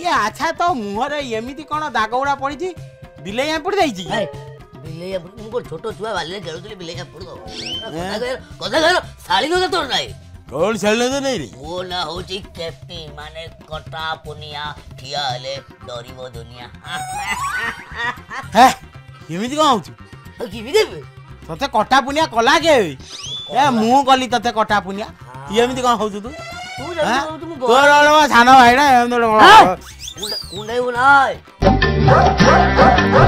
ଏ ଆଚ୍ଛା ତ ମୁହଁରେ ଏମିତି କ'ଣ ଦାଗ ଗୁଡ଼ା ପଡ଼ିଛି ବିଲେଇ ଆମ୍ପୁଡ଼ି ଦେଇଛି ବିଲେଇ ଆମ୍ପୁଡ଼ି ମୁଁ କ'ଣ ଛୋଟ ଛୁଆ ବାଲିରେ ଖେଳୁଥିଲି ବିଲେଇ ଆମ୍ପୁଡ଼ି ଦବ କଥା କହିଲ ଶାଳି ନୁହେଁ ତୋର ନାହିଁ କ'ଣ ଶାଳି ନୁହେଁ ନାହିଁ ମୋ ନାଁ ହେଉଛି କେପି ମାନେ କଟା ପୁନିଆ ଠିଆ ହେଲେ ଡରିବ ଦୁନିଆ ଏମିତି କ'ଣ ହଉଛୁ କେମିତି ତତେ କଟା ପୁନିଆ କଲା କେ ଏ ମୁଁ କଲି ତତେ କଟା ପୁନିଆ ଏମିତି କ'ଣ ହଉଛୁ ତୁ তোর ছানা ভাই না এমন